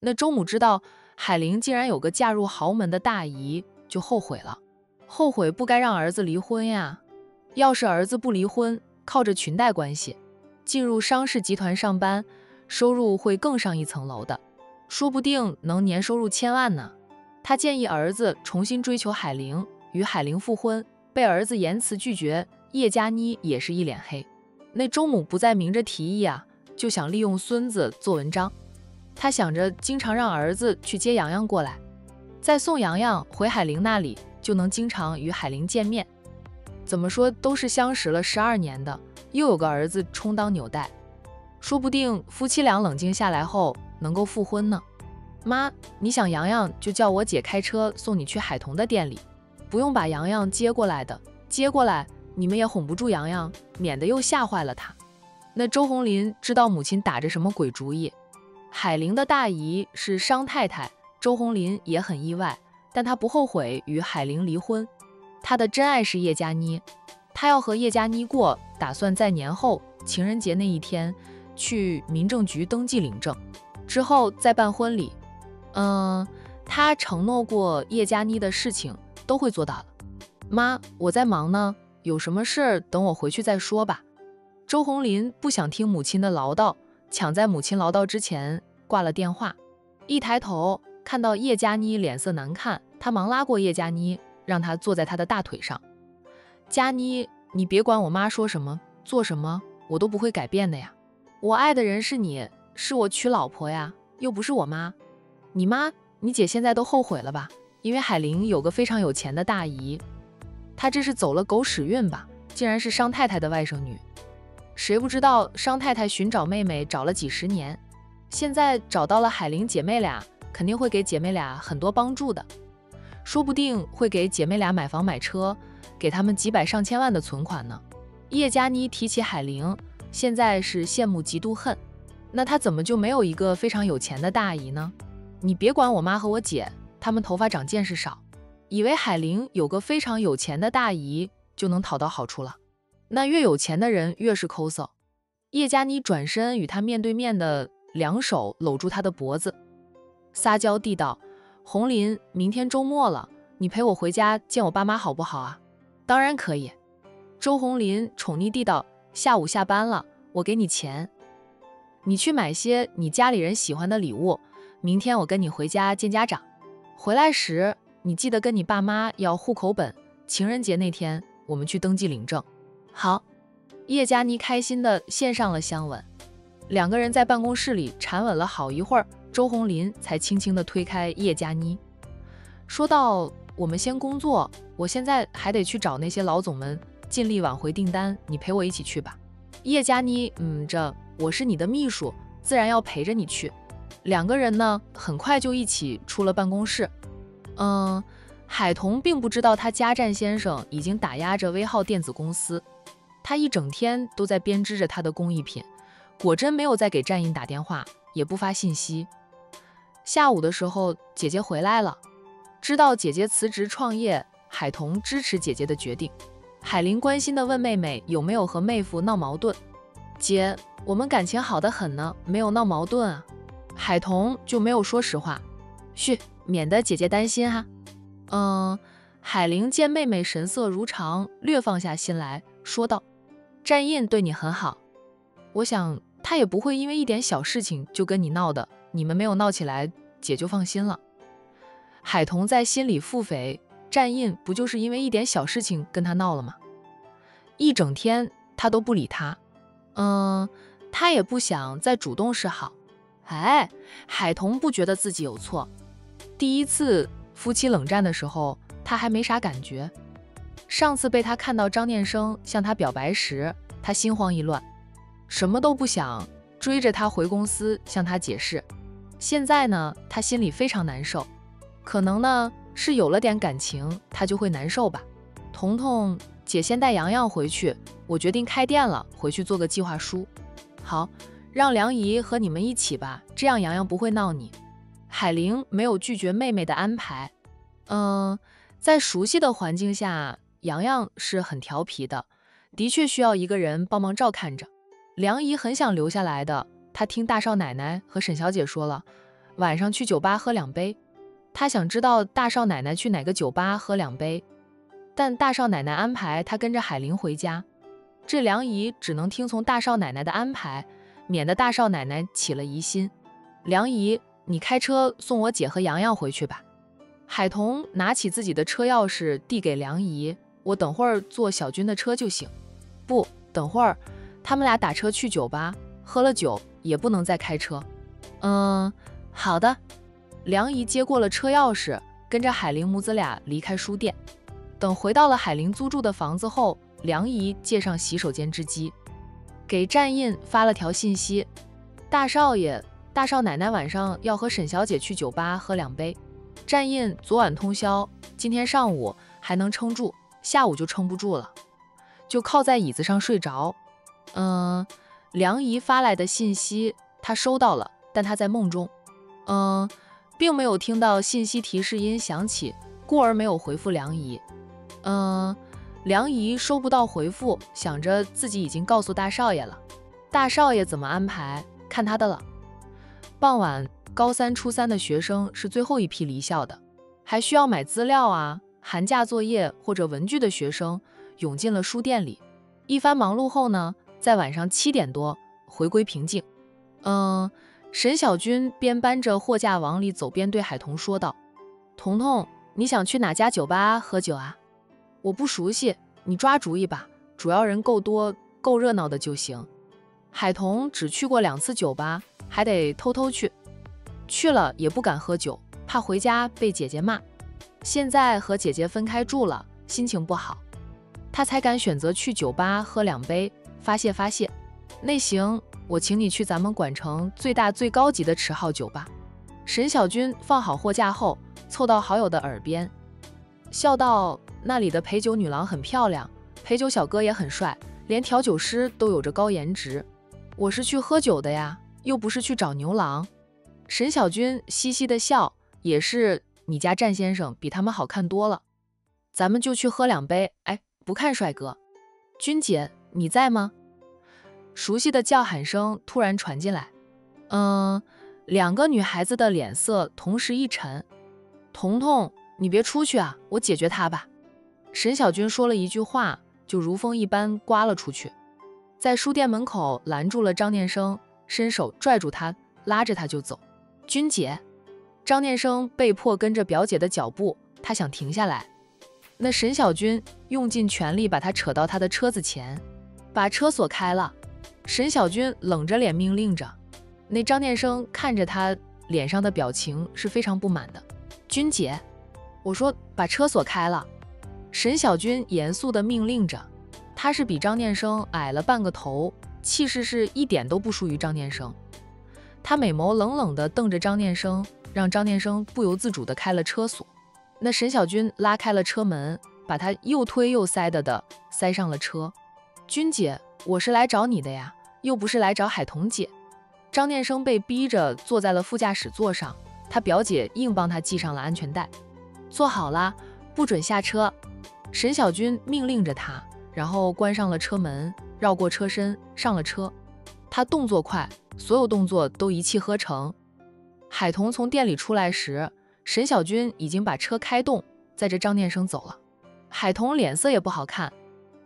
那周母知道海玲竟然有个嫁入豪门的大姨，就后悔了，后悔不该让儿子离婚呀。要是儿子不离婚，靠着裙带关系进入商事集团上班，收入会更上一层楼的，说不定能年收入千万呢。他建议儿子重新追求海玲，与海玲复婚，被儿子严词拒绝。叶佳妮也是一脸黑。那周母不再明着提议啊，就想利用孙子做文章。他想着经常让儿子去接洋洋过来，再送洋洋回海玲那里，就能经常与海玲见面。怎么说都是相识了十二年的，又有个儿子充当纽带，说不定夫妻俩冷静下来后能够复婚呢。妈，你想洋洋就叫我姐开车送你去海童的店里，不用把洋洋接过来的，接过来你们也哄不住洋洋，免得又吓坏了他。那周红林知道母亲打着什么鬼主意，海玲的大姨是商太太，周红林也很意外，但他不后悔与海玲离婚。他的真爱是叶佳妮，他要和叶佳妮过，打算在年后情人节那一天去民政局登记领证，之后再办婚礼。嗯，他承诺过叶佳妮的事情都会做到的。妈，我在忙呢，有什么事儿等我回去再说吧。周红林不想听母亲的唠叨，抢在母亲唠叨之前挂了电话。一抬头看到叶佳妮脸色难看，他忙拉过叶佳妮。让她坐在他的大腿上，佳妮，你别管我妈说什么做什么，我都不会改变的呀。我爱的人是你，是我娶老婆呀，又不是我妈。你妈，你姐现在都后悔了吧？因为海玲有个非常有钱的大姨，她这是走了狗屎运吧？竟然是商太太的外甥女。谁不知道商太太寻找妹妹找了几十年，现在找到了海玲姐妹俩，肯定会给姐妹俩很多帮助的。说不定会给姐妹俩买房买车，给他们几百上千万的存款呢。叶佳妮提起海玲，现在是羡慕嫉妒恨。那她怎么就没有一个非常有钱的大姨呢？你别管我妈和我姐，她们头发长见识少，以为海玲有个非常有钱的大姨就能讨到好处了。那越有钱的人越是抠搜。叶佳妮转身与他面对面的两手搂住他的脖子，撒娇地道。红林，明天周末了，你陪我回家见我爸妈好不好啊？当然可以。周红林宠溺地道：“下午下班了，我给你钱，你去买些你家里人喜欢的礼物。明天我跟你回家见家长，回来时你记得跟你爸妈要户口本。情人节那天我们去登记领证。”好。叶佳妮开心的献上了香吻，两个人在办公室里缠吻了好一会儿。周红林才轻轻地推开叶佳妮，说道：“我们先工作，我现在还得去找那些老总们，尽力挽回订单。你陪我一起去吧。”叶佳妮嗯着，我是你的秘书，自然要陪着你去。两个人呢，很快就一起出了办公室。嗯，海童并不知道他家战先生已经打压着威浩电子公司，他一整天都在编织着他的工艺品，果真没有再给战印打电话，也不发信息。下午的时候，姐姐回来了，知道姐姐辞职创业，海童支持姐姐的决定。海玲关心地问妹妹有没有和妹夫闹矛盾。姐，我们感情好得很呢，没有闹矛盾啊。海童就没有说实话，嘘，免得姐姐担心哈。嗯，海玲见妹妹神色如常，略放下心来说道：“战印对你很好，我想他也不会因为一点小事情就跟你闹的。”你们没有闹起来，姐就放心了。海童在心里腹诽：战印不就是因为一点小事情跟他闹了吗？一整天他都不理他，嗯，他也不想再主动示好。哎，海童不觉得自己有错。第一次夫妻冷战的时候，他还没啥感觉。上次被他看到张念生向他表白时，他心慌意乱，什么都不想，追着他回公司向他解释。现在呢，他心里非常难受，可能呢是有了点感情，他就会难受吧。彤彤姐先带洋洋回去，我决定开店了，回去做个计划书。好，让梁姨和你们一起吧，这样洋洋不会闹你。海玲没有拒绝妹妹的安排。嗯，在熟悉的环境下，洋洋是很调皮的，的确需要一个人帮忙照看着。梁姨很想留下来的。她听大少奶奶和沈小姐说了，晚上去酒吧喝两杯。她想知道大少奶奶去哪个酒吧喝两杯，但大少奶奶安排她跟着海玲回家，这梁姨只能听从大少奶奶的安排，免得大少奶奶起了疑心。梁姨，你开车送我姐和洋洋回去吧。海童拿起自己的车钥匙递给梁姨，我等会儿坐小军的车就行。不，等会儿他们俩打车去酒吧，喝了酒也不能再开车。嗯，好的。梁姨接过了车钥匙，跟着海玲母子俩离开书店。等回到了海玲租住的房子后，梁姨借上洗手间之机，给战印发了条信息：“大少爷、大少奶奶晚上要和沈小姐去酒吧喝两杯。战印昨晚通宵，今天上午还能撑住，下午就撑不住了，就靠在椅子上睡着。”嗯，梁姨发来的信息他收到了，但他在梦中。嗯。并没有听到信息提示音响起，故而没有回复梁姨。嗯，梁姨收不到回复，想着自己已经告诉大少爷了，大少爷怎么安排，看他的了。傍晚，高三、初三的学生是最后一批离校的，还需要买资料啊、寒假作业或者文具的学生涌进了书店里。一番忙碌后呢，在晚上七点多回归平静。嗯。沈小军边搬着货架往里走，边对海童说道：“彤彤，你想去哪家酒吧喝酒啊？我不熟悉，你抓主意吧。主要人够多、够热闹的就行。”海童只去过两次酒吧，还得偷偷去，去了也不敢喝酒，怕回家被姐姐骂。现在和姐姐分开住了，心情不好，他才敢选择去酒吧喝两杯，发泄发泄。那行。我请你去咱们管城最大最高级的池号酒吧。沈小军放好货架后，凑到好友的耳边，笑道：“那里的陪酒女郎很漂亮，陪酒小哥也很帅，连调酒师都有着高颜值。我是去喝酒的呀，又不是去找牛郎。”沈小军嘻嘻的笑，也是你家战先生比他们好看多了。咱们就去喝两杯。哎，不看帅哥，君姐你在吗？熟悉的叫喊声突然传进来，嗯，两个女孩子的脸色同时一沉。彤彤，你别出去啊，我解决他吧。沈小军说了一句话，就如风一般刮了出去，在书店门口拦住了张念生，伸手拽住他，拉着他就走。君姐，张念生被迫跟着表姐的脚步，他想停下来，那沈小军用尽全力把他扯到他的车子前，把车锁开了。沈小军冷着脸命令着，那张念生看着他脸上的表情是非常不满的。君姐，我说把车锁开了。沈小军严肃地命令着，他是比张念生矮了半个头，气势是一点都不输于张念生。他美眸冷冷地瞪着张念生，让张念生不由自主地开了车锁。那沈小军拉开了车门，把他又推又塞的的塞上了车。君姐，我是来找你的呀。又不是来找海童姐，张念生被逼着坐在了副驾驶座上，他表姐硬帮他系上了安全带，坐好了，不准下车。沈小军命令着他，然后关上了车门，绕过车身上了车。他动作快，所有动作都一气呵成。海童从店里出来时，沈小军已经把车开动，载着张念生走了。海童脸色也不好看，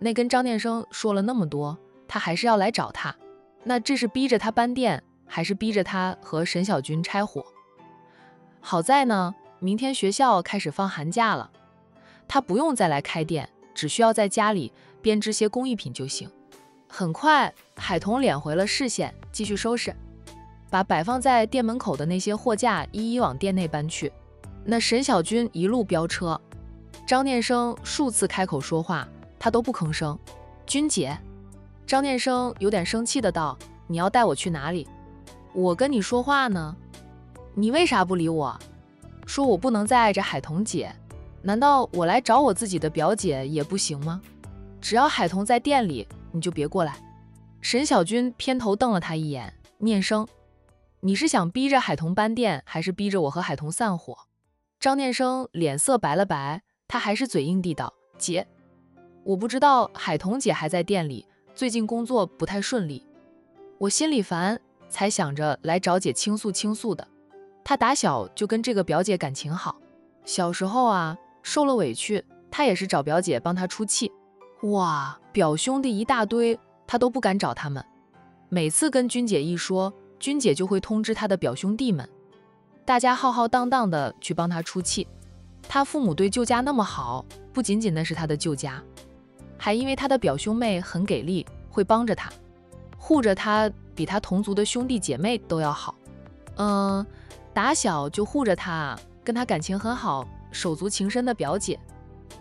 那跟张念生说了那么多，他还是要来找他。那这是逼着他搬店，还是逼着他和沈小军拆伙？好在呢，明天学校开始放寒假了，他不用再来开店，只需要在家里编织些工艺品就行。很快，海童敛回了视线，继续收拾，把摆放在店门口的那些货架一一往店内搬去。那沈小军一路飙车，张念生数次开口说话，他都不吭声。君姐。张念生有点生气的道：“你要带我去哪里？我跟你说话呢，你为啥不理我？说我不能再爱着海童姐，难道我来找我自己的表姐也不行吗？只要海童在店里，你就别过来。”沈小军偏头瞪了他一眼：“念生，你是想逼着海童搬店，还是逼着我和海童散伙？”张念生脸色白了白，他还是嘴硬地道：“姐，我不知道海童姐还在店里。”最近工作不太顺利，我心里烦，才想着来找姐倾诉倾诉的。她打小就跟这个表姐感情好，小时候啊受了委屈，她也是找表姐帮她出气。哇，表兄弟一大堆，她都不敢找他们。每次跟君姐一说，君姐就会通知她的表兄弟们，大家浩浩荡荡的去帮他出气。她父母对舅家那么好，不仅仅那是她的舅家，还因为他的表兄妹很给力，会帮着他，护着他，比他同族的兄弟姐妹都要好。嗯，打小就护着他，跟他感情很好，手足情深的表姐，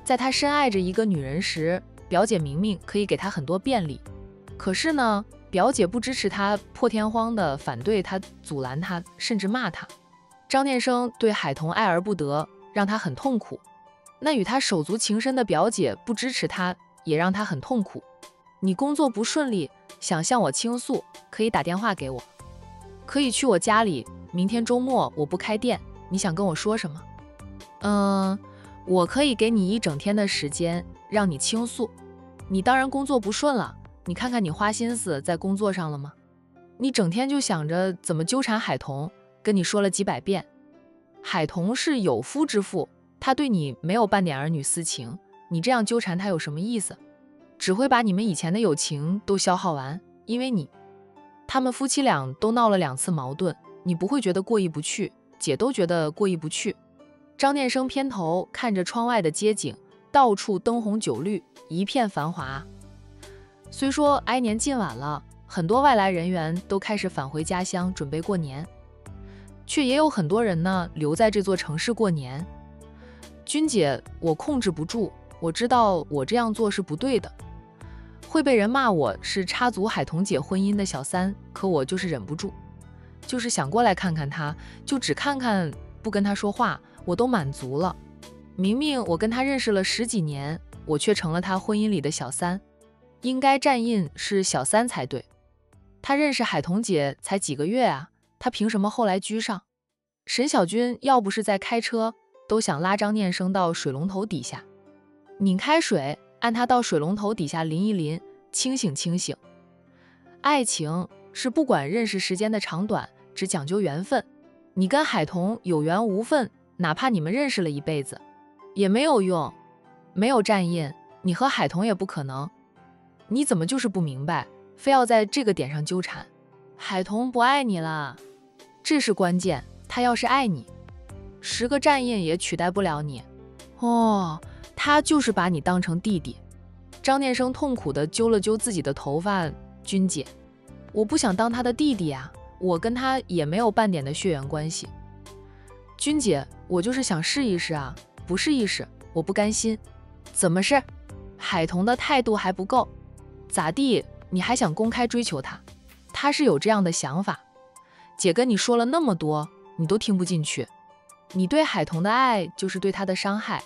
在他深爱着一个女人时。表姐明明可以给他很多便利，可是呢，表姐不支持他，破天荒的反对他，阻拦他，甚至骂他。张念生对海童爱而不得，让他很痛苦。那与他手足情深的表姐不支持他，也让他很痛苦。你工作不顺利，想向我倾诉，可以打电话给我，可以去我家里。明天周末我不开店，你想跟我说什么？嗯，我可以给你一整天的时间，让你倾诉。你当然工作不顺了，你看看你花心思在工作上了吗？你整天就想着怎么纠缠海童，跟你说了几百遍，海童是有夫之妇，他对你没有半点儿女私情，你这样纠缠他有什么意思？只会把你们以前的友情都消耗完。因为你，他们夫妻俩都闹了两次矛盾，你不会觉得过意不去，姐都觉得过意不去。张念生偏头看着窗外的街景。到处灯红酒绿，一片繁华。虽说挨年近晚了，很多外来人员都开始返回家乡准备过年，却也有很多人呢留在这座城市过年。君姐，我控制不住，我知道我这样做是不对的，会被人骂我是插足海童姐婚姻的小三，可我就是忍不住，就是想过来看看她，就只看看，不跟她说话，我都满足了。明明我跟他认识了十几年，我却成了他婚姻里的小三，应该站印是小三才对。他认识海童姐才几个月啊，他凭什么后来居上？沈小军要不是在开车，都想拉张念生到水龙头底下拧开水，按它到水龙头底下淋一淋，清醒清醒。爱情是不管认识时间的长短，只讲究缘分。你跟海童有缘无分，哪怕你们认识了一辈子。也没有用，没有战印，你和海童也不可能。你怎么就是不明白，非要在这个点上纠缠？海童不爱你了，这是关键。他要是爱你，十个战印也取代不了你。哦，他就是把你当成弟弟。张念生痛苦地揪了揪自己的头发，君姐，我不想当他的弟弟呀，我跟他也没有半点的血缘关系。君姐，我就是想试一试啊。不试一试，我不甘心。怎么是？海童的态度还不够？咋地？你还想公开追求他？他是有这样的想法。姐跟你说了那么多，你都听不进去。你对海童的爱就是对他的伤害。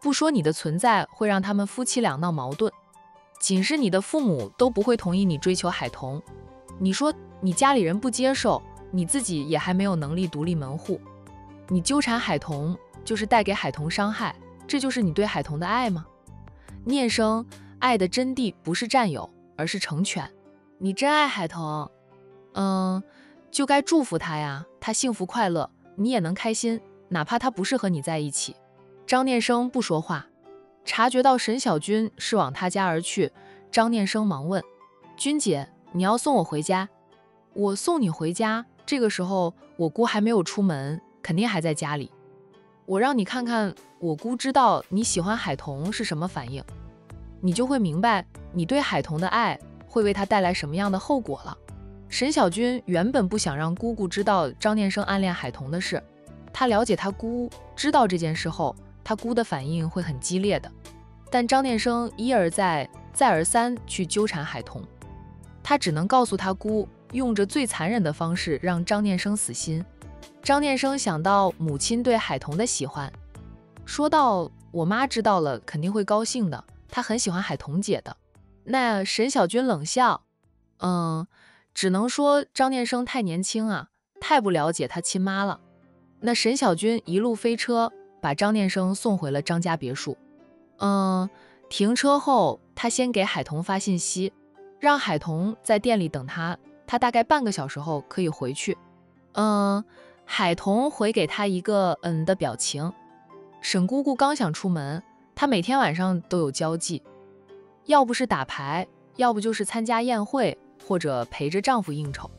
不说你的存在会让他们夫妻俩闹矛盾，仅是你的父母都不会同意你追求海童。你说你家里人不接受，你自己也还没有能力独立门户，你纠缠海童。就是带给海童伤害，这就是你对海童的爱吗？念生，爱的真谛不是占有，而是成全。你真爱海童，嗯，就该祝福他呀，他幸福快乐，你也能开心，哪怕他不是和你在一起。张念生不说话，察觉到沈小军是往他家而去，张念生忙问：“君姐，你要送我回家？我送你回家？这个时候我姑还没有出门，肯定还在家里。”我让你看看，我姑知道你喜欢海童是什么反应，你就会明白你对海童的爱会为他带来什么样的后果了。沈小军原本不想让姑姑知道张念生暗恋海童的事，他了解他姑知道这件事后，他姑的反应会很激烈的。但张念生一而再、再而三去纠缠海童，他只能告诉他姑，用着最残忍的方式让张念生死心。张念生想到母亲对海童的喜欢，说道：“我妈知道了肯定会高兴的，她很喜欢海童姐的。”那沈小军冷笑：“嗯，只能说张念生太年轻啊，太不了解他亲妈了。”那沈小军一路飞车，把张念生送回了张家别墅。嗯，停车后，他先给海童发信息，让海童在店里等他，他大概半个小时后可以回去。嗯。海童回给他一个嗯的表情。沈姑姑刚想出门，她每天晚上都有交际，要不是打牌，要不就是参加宴会，或者陪着丈夫应酬。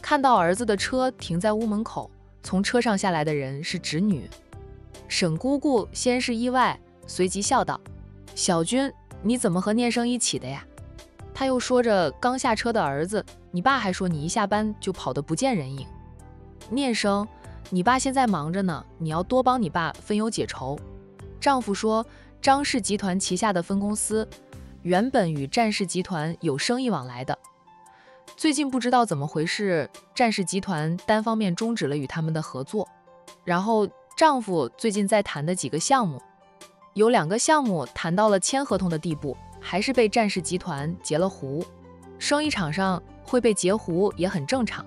看到儿子的车停在屋门口，从车上下来的人是侄女。沈姑姑先是意外，随即笑道：“小军，你怎么和念生一起的呀？”他又说着刚下车的儿子：“你爸还说你一下班就跑得不见人影。”念生，你爸现在忙着呢，你要多帮你爸分忧解愁。丈夫说：“张氏集团旗下的分公司原本与战氏集团有生意往来的，最近不知道怎么回事，战氏集团单方面终止了与他们的合作。然后丈夫最近在谈的几个项目，有两个项目谈到了签合同的地步，还是被战氏集团截了胡。生意场上会被截胡也很正常。”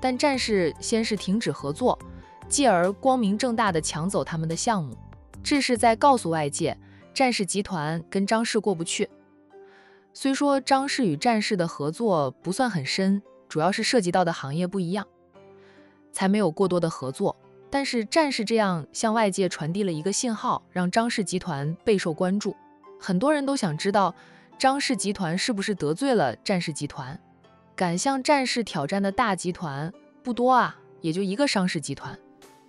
但战士先是停止合作，继而光明正大的抢走他们的项目，这是在告诉外界，战士集团跟张氏过不去。虽说张氏与战士的合作不算很深，主要是涉及到的行业不一样，才没有过多的合作。但是战士这样向外界传递了一个信号，让张氏集团备受关注。很多人都想知道，张氏集团是不是得罪了战氏集团。敢向战士挑战的大集团不多啊，也就一个商氏集团。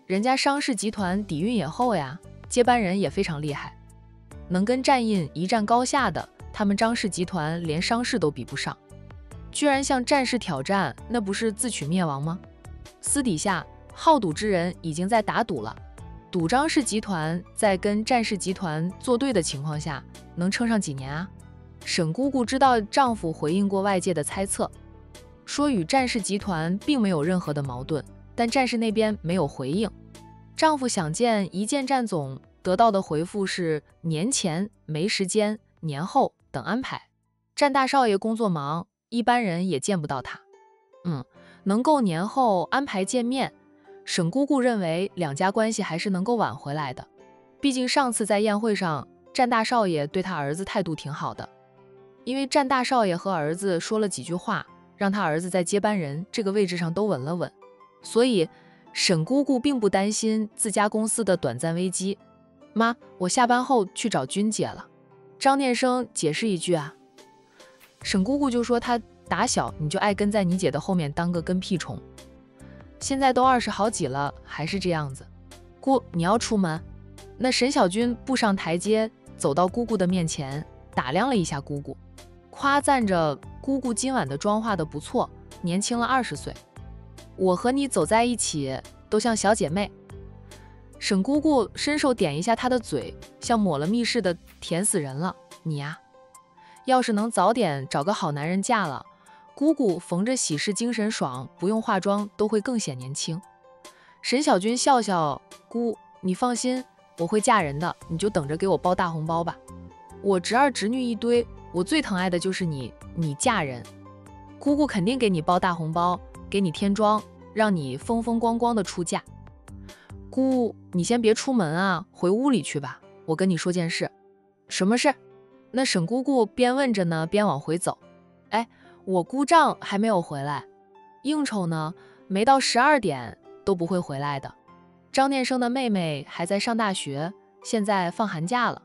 人家商氏集团底蕴也厚呀，接班人也非常厉害，能跟战印一战高下的，他们张氏集团连商氏都比不上，居然向战士挑战，那不是自取灭亡吗？私底下好赌之人已经在打赌了，赌张氏集团在跟战氏集团作对的情况下，能撑上几年啊？沈姑姑知道丈夫回应过外界的猜测。说与战氏集团并没有任何的矛盾，但战氏那边没有回应。丈夫想见一见战总，得到的回复是年前没时间，年后等安排。战大少爷工作忙，一般人也见不到他。嗯，能够年后安排见面，沈姑姑认为两家关系还是能够挽回来的。毕竟上次在宴会上，战大少爷对他儿子态度挺好的，因为战大少爷和儿子说了几句话。让他儿子在接班人这个位置上都稳了稳，所以沈姑姑并不担心自家公司的短暂危机。妈，我下班后去找君姐了。张念生解释一句啊，沈姑姑就说她打小你就爱跟在你姐的后面当个跟屁虫，现在都二十好几了还是这样子。姑，你要出门？那沈小军步上台阶，走到姑姑的面前，打量了一下姑姑。夸赞着姑姑今晚的妆化的不错，年轻了二十岁。我和你走在一起，都像小姐妹。沈姑姑伸手点一下她的嘴，像抹了蜜似的，甜死人了。你呀，要是能早点找个好男人嫁了，姑姑逢着喜事精神爽，不用化妆都会更显年轻。沈小军笑笑，姑，你放心，我会嫁人的，你就等着给我包大红包吧。我侄儿侄女一堆。我最疼爱的就是你，你嫁人，姑姑肯定给你包大红包，给你添妆，让你风风光光的出嫁。姑，你先别出门啊，回屋里去吧。我跟你说件事。什么事？那沈姑姑边问着呢，边往回走。哎，我姑丈还没有回来，应酬呢，没到十二点都不会回来的。张念生的妹妹还在上大学，现在放寒假了，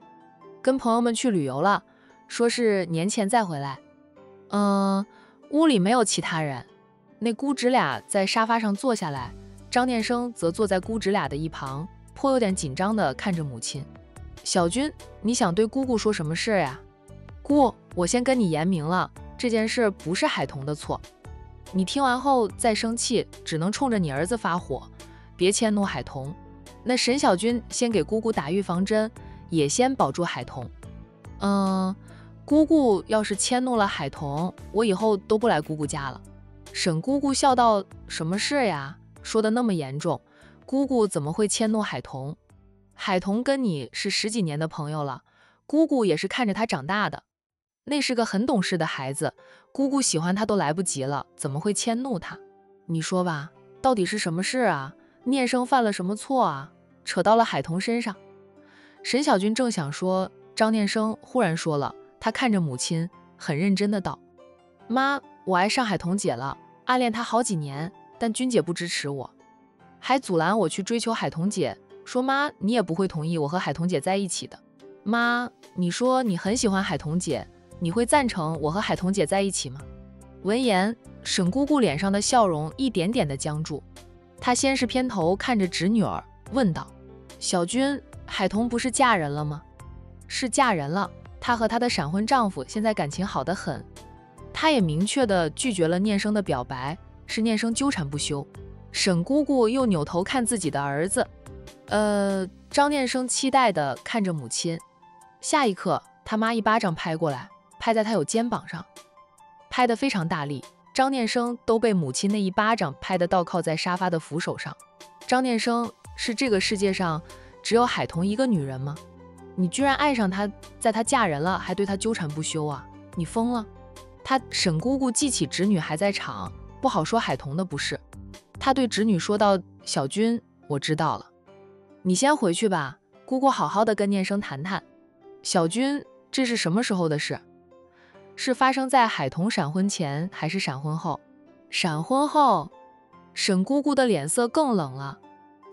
跟朋友们去旅游了。说是年前再回来，嗯，屋里没有其他人，那姑侄俩在沙发上坐下来，张念生则坐在姑侄俩的一旁，颇有点紧张地看着母亲。小军，你想对姑姑说什么事呀？姑，我先跟你言明了，这件事不是海童的错，你听完后再生气，只能冲着你儿子发火，别迁怒海童。那沈小军先给姑姑打预防针，也先保住海童。嗯。姑姑要是迁怒了海童，我以后都不来姑姑家了。沈姑姑笑道：“什么事呀？说的那么严重，姑姑怎么会迁怒海童？海童跟你是十几年的朋友了，姑姑也是看着他长大的，那是个很懂事的孩子，姑姑喜欢他都来不及了，怎么会迁怒他？你说吧，到底是什么事啊？念生犯了什么错啊？扯到了海童身上。”沈小军正想说，张念生忽然说了。他看着母亲，很认真的道：“妈，我爱上海童姐了，暗恋她好几年，但君姐不支持我。还阻拦我去追求海彤姐，说妈，你也不会同意我和海彤姐在一起的。妈，你说你很喜欢海彤姐，你会赞成我和海彤姐在一起吗？闻言，沈姑姑脸上的笑容一点点的僵住，她先是偏头看着侄女儿，问道：“小军，海彤不是嫁人了吗？”“是嫁人了，她和她的闪婚丈夫现在感情好得很。”她也明确的拒绝了念生的表白，是念生纠缠不休。沈姑姑又扭头看自己的儿子，呃，张念生期待的看着母亲。下一刻，他妈一巴掌拍过来，拍在他有肩膀上，拍得非常大力。张念生都被母亲那一巴掌拍得倒靠在沙发的扶手上。张念生是这个世界上只有海童一个女人吗？你居然爱上她，在她嫁人了还对她纠缠不休啊？你疯了！他沈姑姑记起侄女还在场，不好说海童的不是。他对侄女说道：“小军，我知道了，你先回去吧，姑姑好好的跟念生谈谈。”小军，这是什么时候的事？是发生在海童闪婚前还是闪婚后？闪婚后。沈姑姑的脸色更冷了。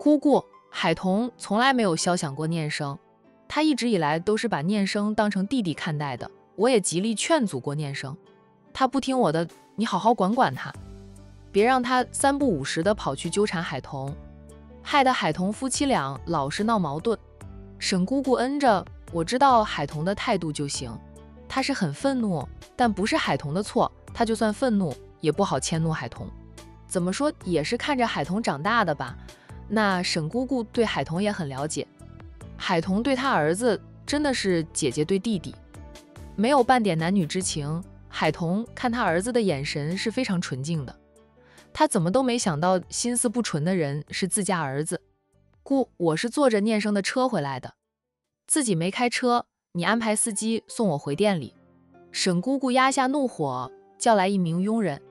姑姑，海童从来没有肖想过念生，他一直以来都是把念生当成弟弟看待的。我也极力劝阻过念生，他不听我的，你好好管管他。别让他三不五时的跑去纠缠海童，害得海童夫妻俩老是闹矛盾。沈姑姑恩着，我知道海童的态度就行。他是很愤怒，但不是海童的错。他就算愤怒，也不好迁怒海童。怎么说也是看着海童长大的吧？那沈姑姑对海童也很了解，海童对他儿子真的是姐姐对弟弟，没有半点男女之情。海童看他儿子的眼神是非常纯净的。他怎么都没想到，心思不纯的人是自家儿子。姑，我是坐着念生的车回来的，自己没开车，你安排司机送我回店里。沈姑姑压下怒火，叫来一名佣人，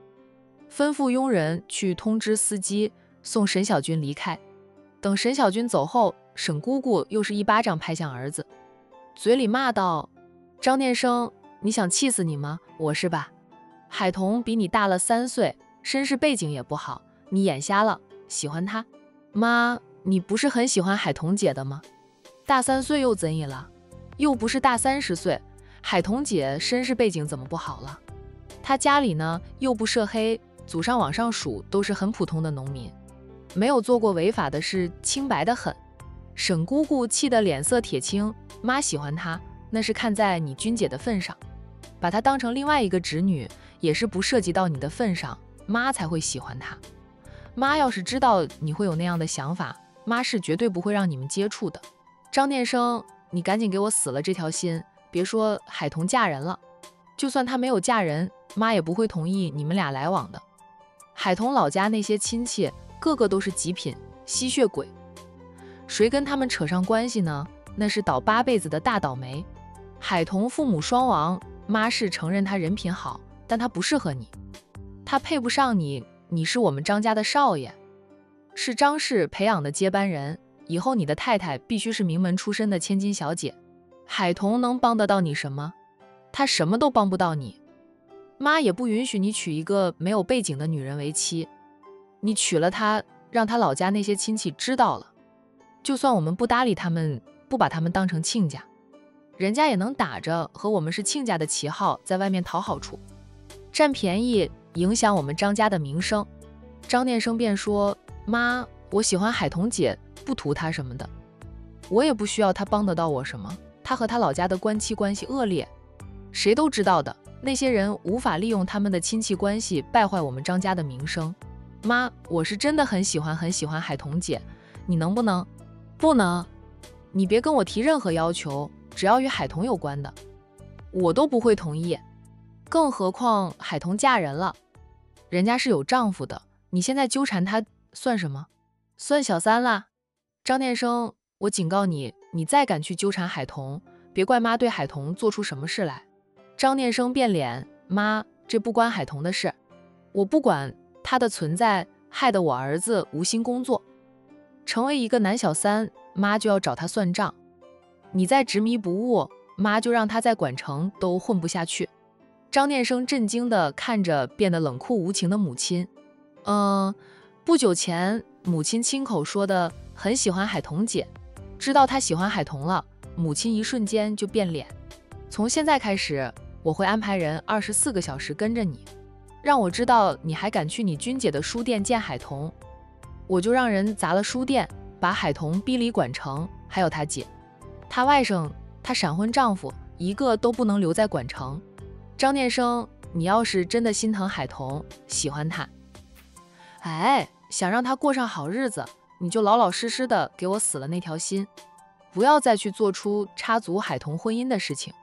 吩咐佣人去通知司机送沈小军离开。等沈小军走后，沈姑姑又是一巴掌拍向儿子，嘴里骂道：“张念生，你想气死你吗？我是吧？海彤比你大了三岁。”身世背景也不好，你眼瞎了，喜欢他？妈，你不是很喜欢海彤姐的吗？大三岁又怎样了？又不是大三十岁。海彤姐身世背景怎么不好了？她家里呢又不涉黑，祖上往上数都是很普通的农民，没有做过违法的事，清白的很。沈姑姑气得脸色铁青。妈喜欢她，那是看在你君姐的份上，把她当成另外一个侄女，也是不涉及到你的份上。妈才会喜欢她。妈要是知道你会有那样的想法，妈是绝对不会让你们接触的。张念生，你赶紧给我死了这条心！别说海童嫁人了，就算她没有嫁人，妈也不会同意你们俩来往的。海童老家那些亲戚，个个都是极品吸血鬼，谁跟他们扯上关系呢？那是倒八辈子的大倒霉。海童父母双亡，妈是承认他人品好，但他不适合你。他配不上你，你是我们张家的少爷，是张氏培养的接班人，以后你的太太必须是名门出身的千金小姐。海童能帮得到你什么？他什么都帮不到你。妈也不允许你娶一个没有背景的女人为妻。你娶了她，让她老家那些亲戚知道了，就算我们不搭理他们，不把他们当成亲家，人家也能打着和我们是亲家的旗号在外面讨好处，占便宜。影响我们张家的名声，张念生便说：“妈，我喜欢海童姐，不图他什么的，我也不需要他帮得到我什么。他和他老家的官妻关系恶劣，谁都知道的。那些人无法利用他们的亲戚关系败坏我们张家的名声。妈，我是真的很喜欢很喜欢海彤姐，你能不能？不能，你别跟我提任何要求，只要与海彤有关的，我都不会同意。更何况海彤嫁人了。”人家是有丈夫的，你现在纠缠他算什么？算小三啦！张念生，我警告你，你再敢去纠缠海童，别怪妈对海童做出什么事来。张念生变脸，妈，这不关海童的事，我不管她的存在，害得我儿子无心工作，成为一个男小三，妈就要找他算账。你再执迷不悟，妈就让他在管城都混不下去。张念生震惊地看着变得冷酷无情的母亲。嗯，不久前母亲亲口说的很喜欢海童姐，知道她喜欢海童了，母亲一瞬间就变脸。从现在开始，我会安排人二十四个小时跟着你，让我知道你还敢去你君姐的书店见海童，我就让人砸了书店，把海童逼离管城，还有他姐、他外甥、他闪婚丈夫，一个都不能留在管城。张念生，你要是真的心疼海童，喜欢他，哎。想让他过上好日子，你就老老实实的给我死了那条心，不要再去做出插足海童婚姻的事情，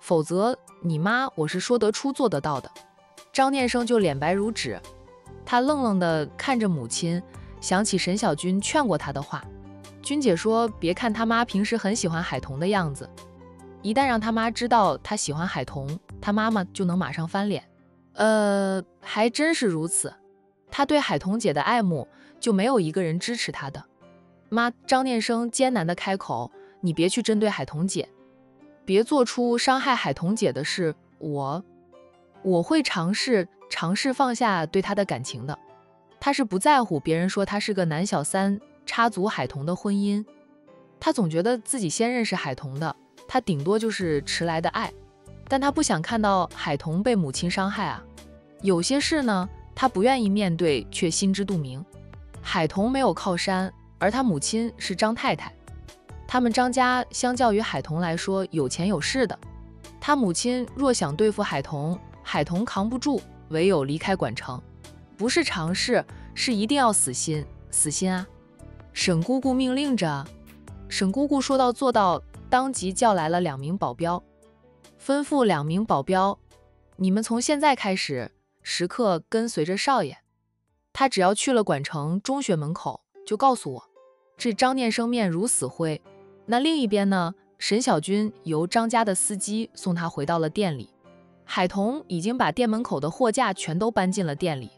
否则你妈我是说得出做得到的。张念生就脸白如纸，他愣愣的看着母亲，想起沈小军劝过他的话，君姐说别看他妈平时很喜欢海童的样子，一旦让他妈知道他喜欢海童，他妈妈就能马上翻脸。呃，还真是如此。他对海童姐的爱慕，就没有一个人支持他的。妈，张念生艰难地开口：“你别去针对海童姐，别做出伤害海童姐的事。我，我会尝试尝试放下对他的感情的。他是不在乎别人说他是个男小三，插足海童的婚姻。他总觉得自己先认识海童的，他顶多就是迟来的爱。但他不想看到海童被母亲伤害啊。有些事呢。”他不愿意面对，却心知肚明。海童没有靠山，而他母亲是张太太。他们张家相较于海童来说有钱有势的。他母亲若想对付海童，海童扛不住，唯有离开管城。不是尝试，是一定要死心，死心啊！沈姑姑命令着。沈姑姑说到做到，当即叫来了两名保镖，吩咐两名保镖：你们从现在开始。时刻跟随着少爷，他只要去了管城中学门口，就告诉我。这张念生面如死灰。那另一边呢？沈小军由张家的司机送他回到了店里。海童已经把店门口的货架全都搬进了店里，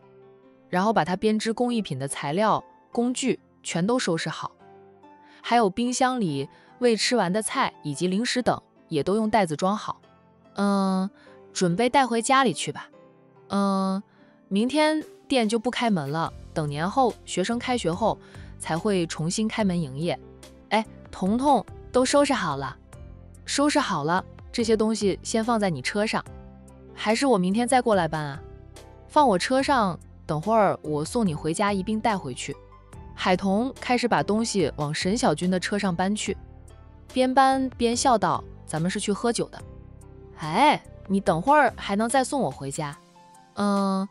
然后把他编织工艺品的材料、工具全都收拾好，还有冰箱里未吃完的菜以及零食等，也都用袋子装好。嗯，准备带回家里去吧。嗯，明天店就不开门了，等年后学生开学后才会重新开门营业。哎，彤彤都收拾好了，收拾好了，这些东西先放在你车上，还是我明天再过来搬啊？放我车上，等会儿我送你回家一并带回去。海童开始把东西往沈小军的车上搬去，边搬边笑道：“咱们是去喝酒的。哎，你等会儿还能再送我回家。”嗯，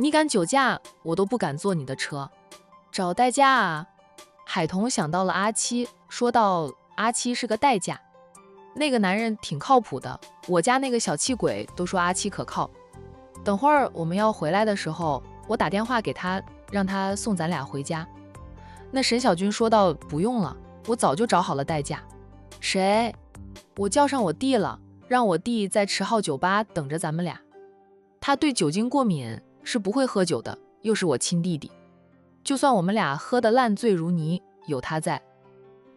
你敢酒驾，我都不敢坐你的车。找代驾啊！海童想到了阿七，说道：“阿七是个代驾，那个男人挺靠谱的。我家那个小气鬼都说阿七可靠。等会儿我们要回来的时候，我打电话给他，让他送咱俩回家。”那沈小军说道：“不用了，我早就找好了代驾。谁？我叫上我弟了，让我弟在池浩酒吧等着咱们俩。”他对酒精过敏，是不会喝酒的。又是我亲弟弟，就算我们俩喝得烂醉如泥，有他在，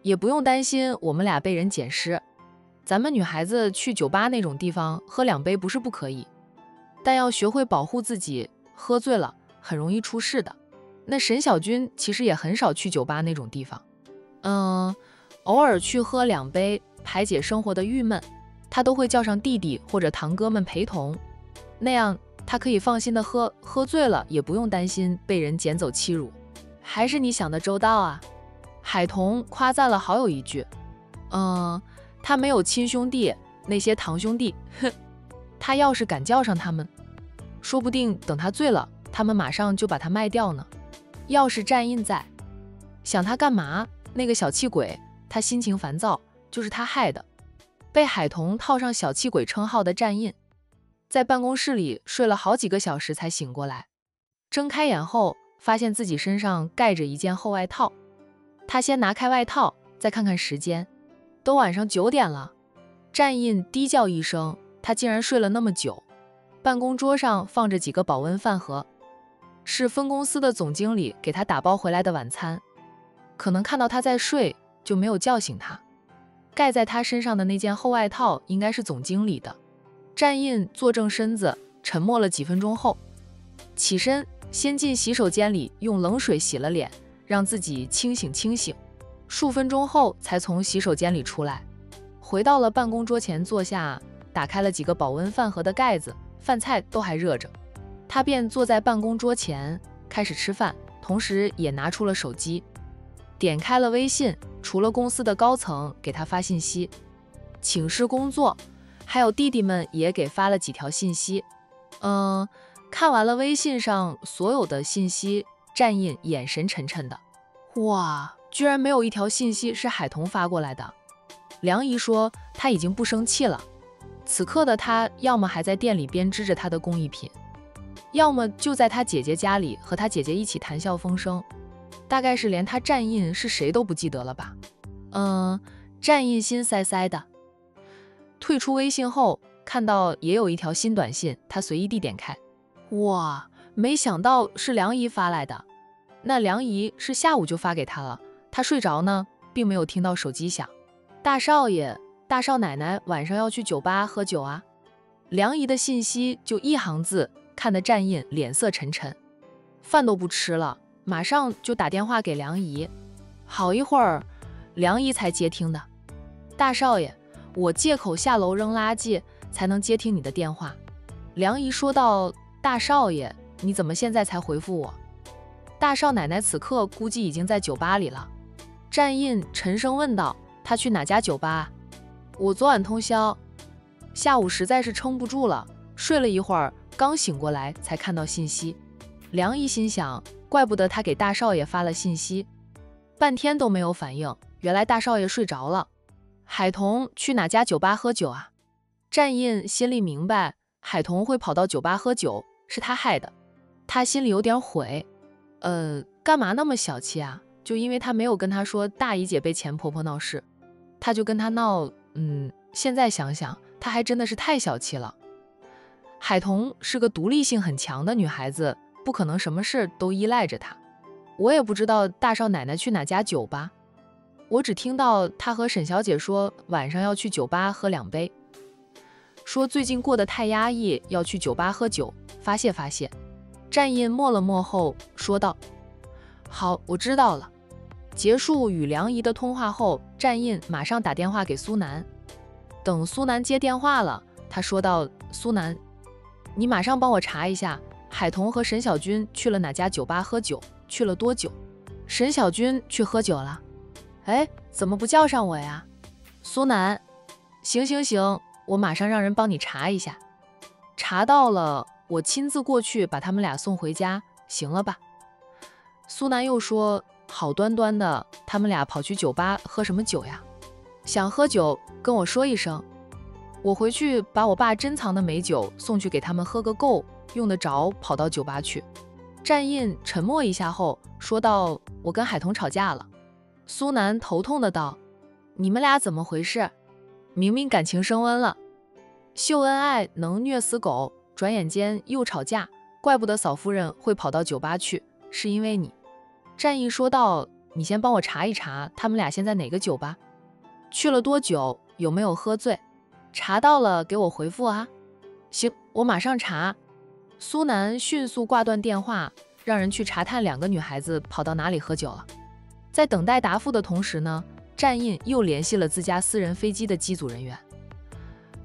也不用担心我们俩被人捡尸。咱们女孩子去酒吧那种地方喝两杯不是不可以，但要学会保护自己，喝醉了很容易出事的。那沈小军其实也很少去酒吧那种地方，嗯，偶尔去喝两杯排解生活的郁闷，他都会叫上弟弟或者堂哥们陪同。那样他可以放心的喝，喝醉了也不用担心被人捡走欺辱。还是你想的周到啊！海童夸赞了好友一句。嗯，他没有亲兄弟，那些堂兄弟，哼，他要是敢叫上他们，说不定等他醉了，他们马上就把他卖掉呢。要是战印在，想他干嘛？那个小气鬼，他心情烦躁，就是他害的，被海童套上小气鬼称号的战印。在办公室里睡了好几个小时才醒过来，睁开眼后发现自己身上盖着一件厚外套。他先拿开外套，再看看时间，都晚上九点了。战印低叫一声，他竟然睡了那么久。办公桌上放着几个保温饭盒，是分公司的总经理给他打包回来的晚餐。可能看到他在睡，就没有叫醒他。盖在他身上的那件厚外套应该是总经理的。战印坐正身子，沉默了几分钟后，起身先进洗手间里用冷水洗了脸，让自己清醒清醒。数分钟后才从洗手间里出来，回到了办公桌前坐下，打开了几个保温饭盒的盖子，饭菜都还热着。他便坐在办公桌前开始吃饭，同时也拿出了手机，点开了微信，除了公司的高层给他发信息，请示工作，还有弟弟们也给发了几条信息。嗯，看完了微信上所有的信息，战印眼神沉沉的，哇。居然没有一条信息是海童发过来的。梁姨说她已经不生气了，此刻的她要么还在店里编织着她的工艺品，要么就在她姐姐家里和她姐姐一起谈笑风生，大概是连她战印是谁都不记得了吧。嗯，战印心塞塞的。退出微信后，看到也有一条新短信，他随意地点开，哇，没想到是梁姨发来的。那梁姨是下午就发给他了。他睡着呢，并没有听到手机响。大少爷、大少奶奶晚上要去酒吧喝酒啊？梁姨的信息就一行字，看得战印脸色沉沉，饭都不吃了，马上就打电话给梁姨。好一会儿，梁姨才接听的。大少爷，我借口下楼扔垃圾，才能接听你的电话。梁姨说道：“大少爷，你怎么现在才回复我？”大少奶奶此刻估计已经在酒吧里了。战印沉声问道：“他去哪家酒吧？”我昨晚通宵，下午实在是撑不住了，睡了一会儿，刚醒过来才看到信息。梁姨心想：怪不得他给大少爷发了信息，半天都没有反应，原来大少爷睡着了。海童去哪家酒吧喝酒啊？战印心里明白，海童会跑到酒吧喝酒是他害的，他心里有点悔。呃，干嘛那么小气啊？就因为他没有跟他说大姨姐被前婆婆闹事，他就跟他闹。嗯，现在想想，他还真的是太小气了。海童是个独立性很强的女孩子，不可能什么事都依赖着他。我也不知道大少奶奶去哪家酒吧，我只听到他和沈小姐说晚上要去酒吧喝两杯，说最近过得太压抑，要去酒吧喝酒发泄发泄。战印默了默后说道：“好，我知道了。”结束与梁姨的通话后，战印马上打电话给苏南。等苏南接电话了，他说道：“苏南，你马上帮我查一下，海童和沈小军去了哪家酒吧喝酒，去了多久？沈小军去喝酒了？哎，怎么不叫上我呀？”苏南，行行行，我马上让人帮你查一下。查到了，我亲自过去把他们俩送回家，行了吧？苏南又说。好端端的，他们俩跑去酒吧喝什么酒呀？想喝酒跟我说一声，我回去把我爸珍藏的美酒送去给他们喝个够，用得着跑到酒吧去。战印沉默一下后说道：“我跟海童吵架了。”苏南头痛的道：“你们俩怎么回事？明明感情升温了，秀恩爱能虐死狗，转眼间又吵架，怪不得嫂夫人会跑到酒吧去，是因为你。”战役说道：“你先帮我查一查，他们俩现在哪个酒吧？去了多久？有没有喝醉？查到了给我回复啊！行，我马上查。”苏南迅速挂断电话，让人去查探两个女孩子跑到哪里喝酒了。在等待答复的同时呢，战印又联系了自家私人飞机的机组人员，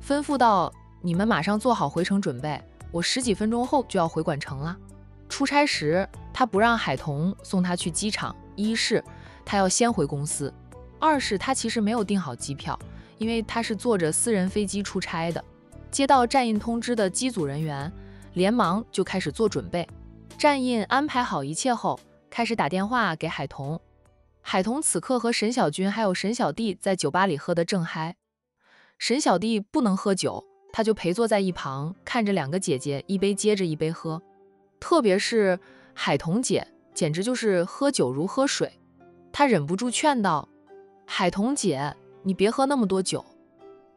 吩咐道：“你们马上做好回程准备，我十几分钟后就要回管城了。”出差时。他不让海童送他去机场，一是他要先回公司，二是他其实没有订好机票，因为他是坐着私人飞机出差的。接到战印通知的机组人员连忙就开始做准备。战印安排好一切后，开始打电话给海童。海童此刻和沈小军还有沈小弟在酒吧里喝得正嗨。沈小弟不能喝酒，他就陪坐在一旁，看着两个姐姐一杯接着一杯喝，特别是。海童姐简直就是喝酒如喝水，他忍不住劝道：“海童姐，你别喝那么多酒，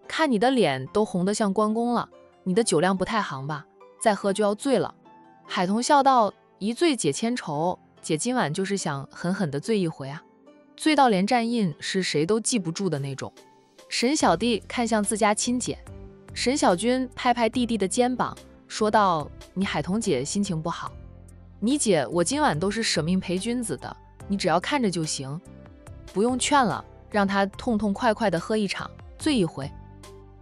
看你的脸都红得像关公了，你的酒量不太行吧？再喝就要醉了。”海童笑道：“一醉解千愁，姐今晚就是想狠狠地醉一回啊，醉到连战印是谁都记不住的那种。”沈小弟看向自家亲姐，沈小军拍拍弟弟的肩膀，说道：“你海童姐心情不好。”你姐，我今晚都是舍命陪君子的，你只要看着就行，不用劝了，让他痛痛快快的喝一场，醉一回。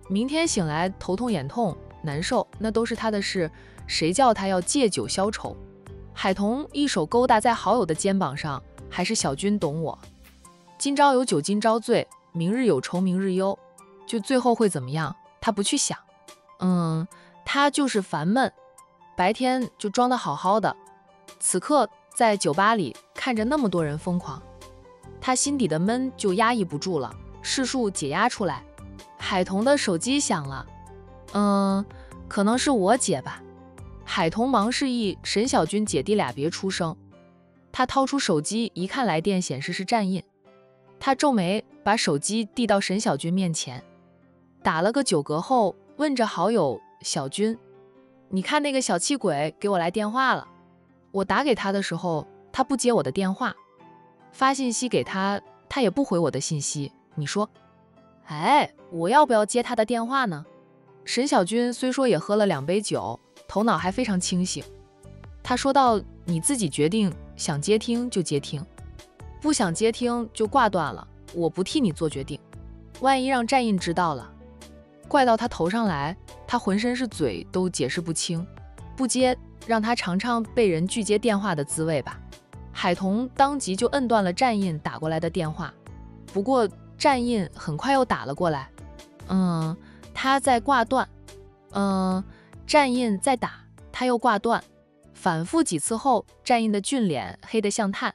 明天醒来头痛眼痛难受，那都是他的事，谁叫他要借酒消愁？海童一手勾搭在好友的肩膀上，还是小军懂我。今朝有酒今朝醉，明日有愁明日忧，就最后会怎么样？他不去想。嗯，他就是烦闷，白天就装得好好的，此刻在酒吧里看着那么多人疯狂，他心底的闷就压抑不住了，试数解压出来。海童的手机响了，嗯，可能是我姐吧。海童忙示意沈小军姐弟俩别出声，他掏出手机一看，来电显示是战印，他皱眉把手机递到沈小军面前，打了个九格后。问着好友小军，你看那个小气鬼给我来电话了。我打给他的时候，他不接我的电话，发信息给他，他也不回我的信息。你说，哎，我要不要接他的电话呢？沈小军虽说也喝了两杯酒，头脑还非常清醒。他说道：“你自己决定，想接听就接听，不想接听就挂断了。我不替你做决定，万一让战印知道了。”怪到他头上来，他浑身是嘴都解释不清。不接，让他尝尝被人拒接电话的滋味吧。海童当即就摁断了战印打过来的电话。不过战印很快又打了过来，嗯，他在挂断，嗯，战印在打，他又挂断，反复几次后，战印的俊脸黑得像炭。